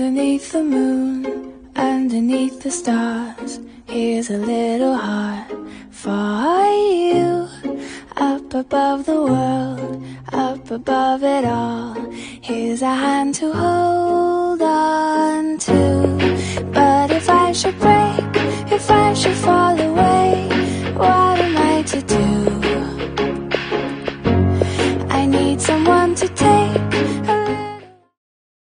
Underneath the moon, underneath the stars, here's a little heart for you. Up above the world, up above it all, here's a hand to hold on to. But if I should break, if I should fall away, what am I to do? I need someone to